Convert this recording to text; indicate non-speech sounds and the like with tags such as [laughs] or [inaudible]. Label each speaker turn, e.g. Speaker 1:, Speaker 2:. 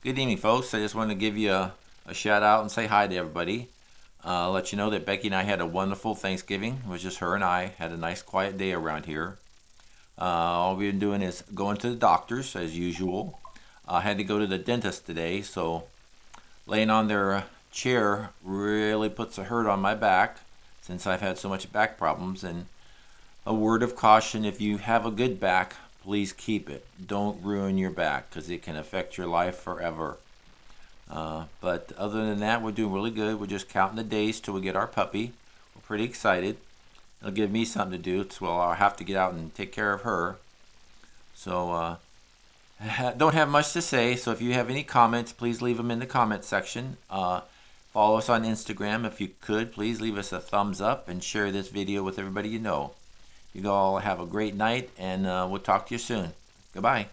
Speaker 1: Good evening, folks. I just wanted to give you a, a shout out and say hi to everybody. Uh, let you know that Becky and I had a wonderful Thanksgiving. It was just her and I. Had a nice quiet day around here. Uh, all we've been doing is going to the doctors as usual. I had to go to the dentist today, so laying on their chair really puts a hurt on my back since I've had so much back problems. And a word of caution if you have a good back, please keep it. Don't ruin your back because it can affect your life forever. Uh, but other than that, we're doing really good. We're just counting the days till we get our puppy. We're pretty excited. It'll give me something to do. So I'll have to get out and take care of her. So uh, [laughs] don't have much to say. So if you have any comments, please leave them in the comment section. Uh, follow us on Instagram. If you could, please leave us a thumbs up and share this video with everybody you know. You all have a great night, and uh, we'll talk to you soon. Goodbye.